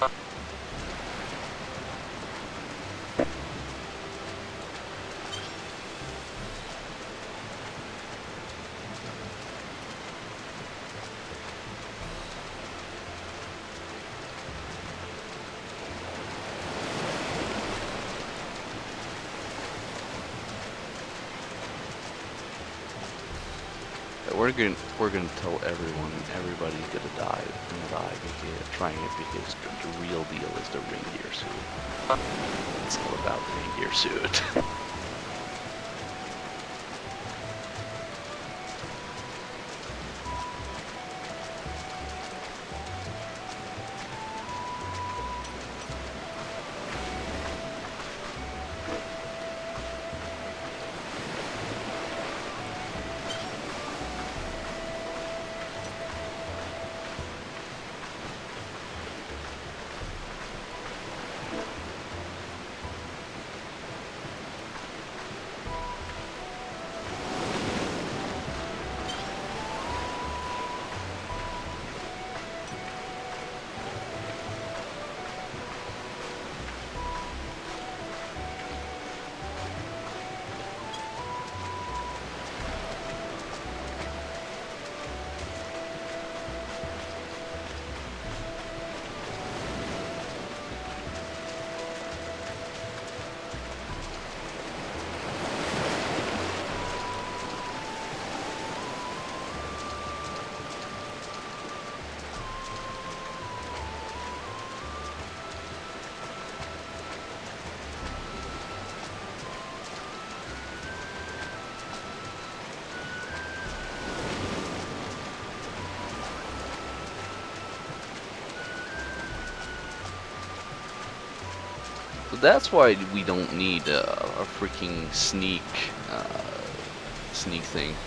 Thank you. We're gonna we're gonna tell everyone everybody's gonna die and die because trying it because the, the real deal is the reindeer suit. It's all about reindeer suit. So that's why we don't need a, a freaking sneak, uh, sneak thing.